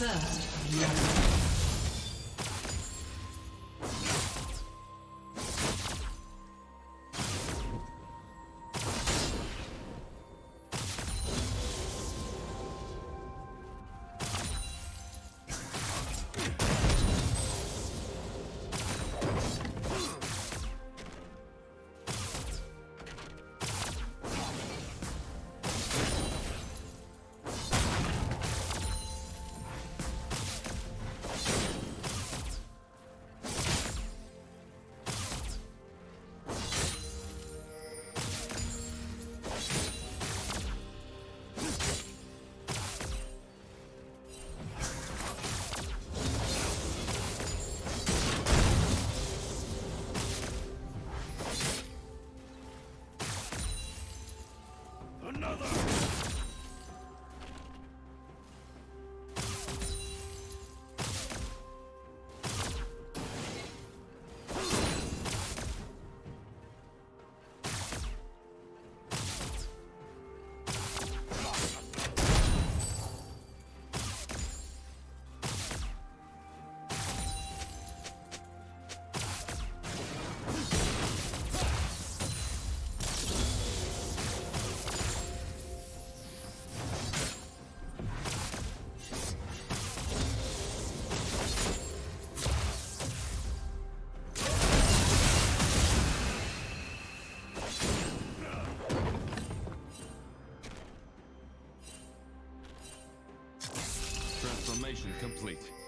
First love. Complete.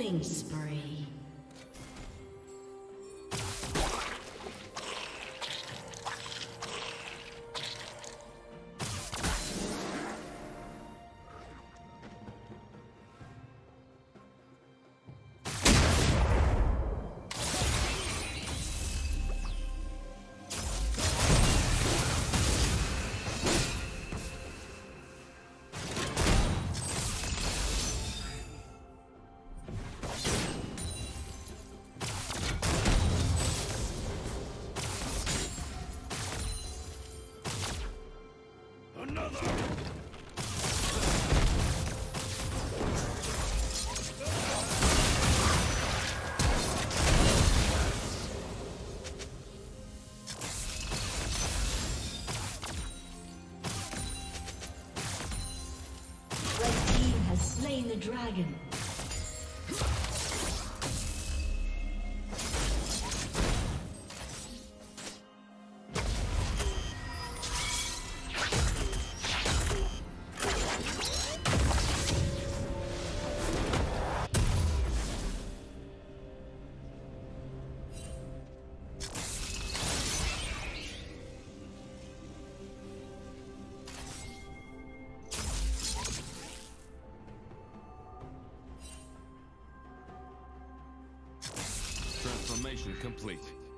Killing spree. Dragon. Transformation complete.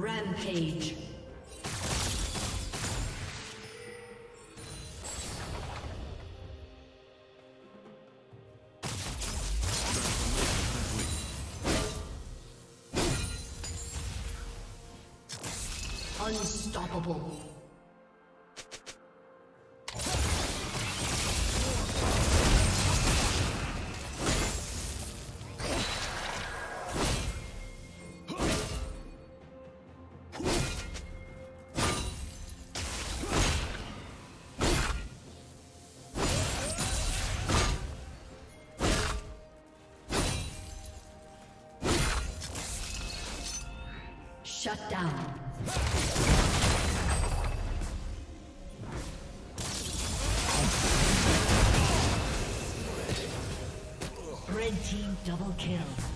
Rampage. Unstoppable. Team double kill.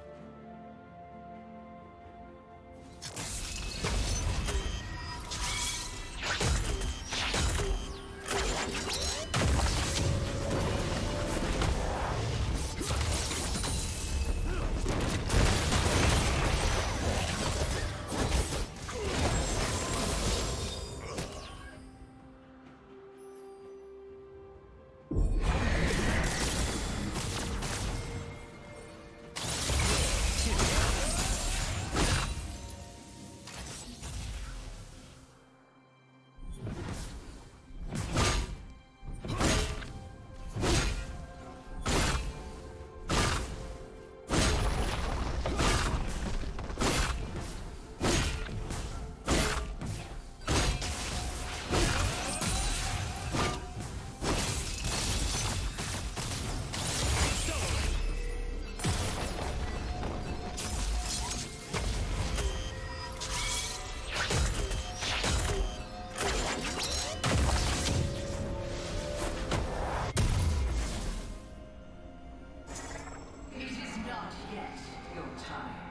Killing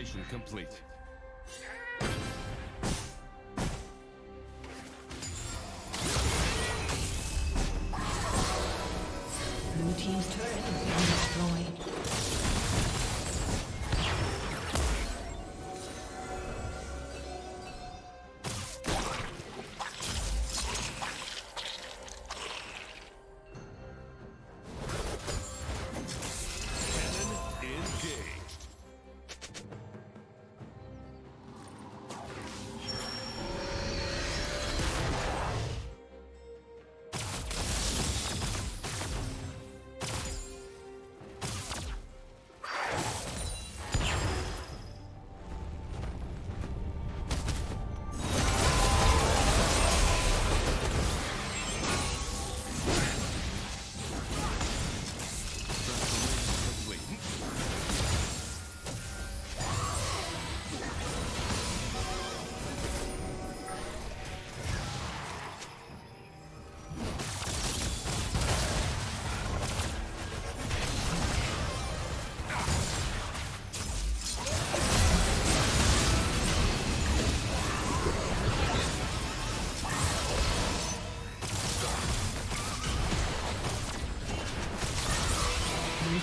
Transformation complete. Blue Team's turret has been destroyed.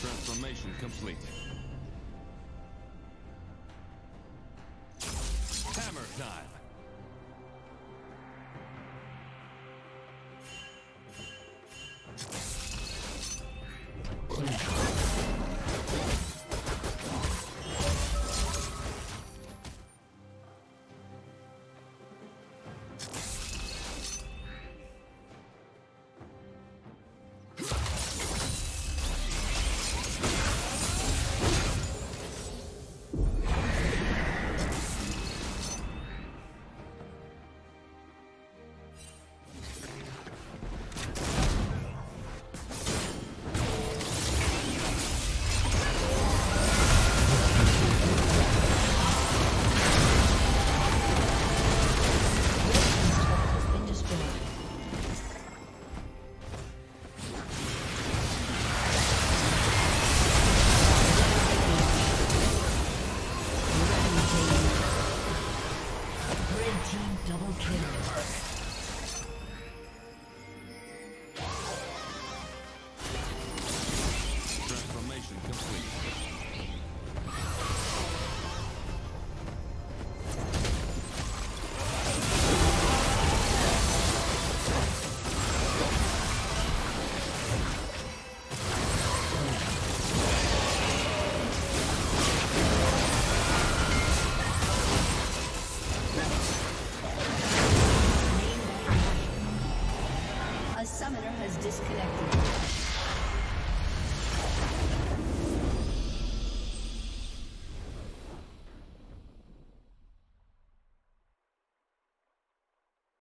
Transformation complete. Hammer time.